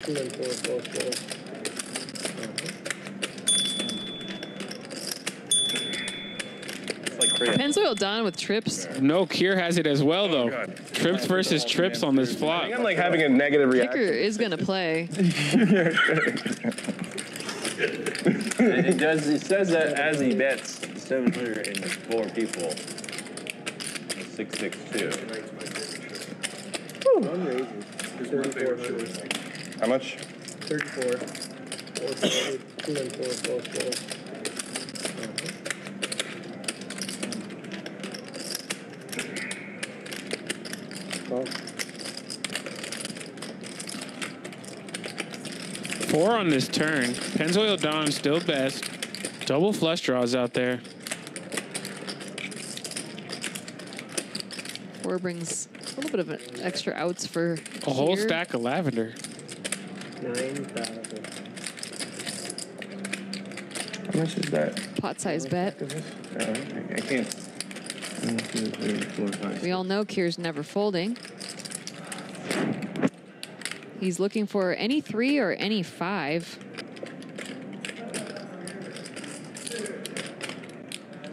Two and four, four, four. It's like crazy. Pennzoil Dawn with trips. No, Kier has it as well, though. Oh, God. Trips versus trips on this I flop. think I'm like having a negative Kicker reaction. is gonna play. It, it does. It says that as he bets 704 people. Six six two. One raises. Thirty-four hundred. How much? Thirty-four. Four, four, two and four, four, four. Call. Four on this turn. Pennzoil Dawn still best. Double flush draws out there. Four brings a little bit of an extra outs for A whole stack of lavender. Nine thousand. How much is that? pot size bet. Uh, I I can't. One, two, three, four, five. We all know Kier's never folding. He's looking for any three or any five.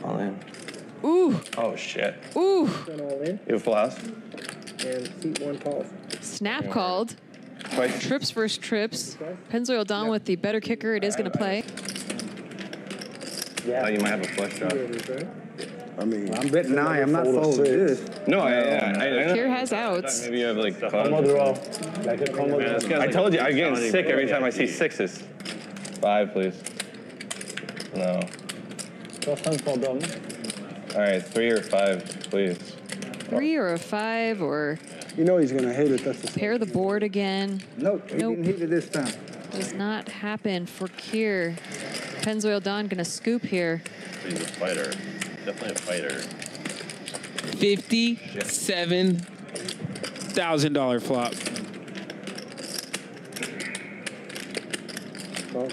All in. Ooh, Oh shit. ooh. Done all in You have a full and seat one calls. Snap called. Twice. Trips versus trips. Pennzoil Dawn with the better kicker. It is going to play. I thought oh, you might have a flush draw. Two overs, right? I mean, I'm betting nine. I'm not folding this. No, I, I, I, I Kier has outs. maybe you have like clubs. Combo or draw. Like a combo Man, this draw. guy's I told you, I'm getting sick every time I see sixes. Five, please. No. All right, three or five, please. Three or a five or You know he's gonna hit it. That's the pair the board again. Nope, he Nope. didn't hit it this time. Does not happen for Kier. Pennzoil Dawn going to scoop here. He's a fighter. Definitely a fighter. Fifty-seven thousand dollar flop. Call.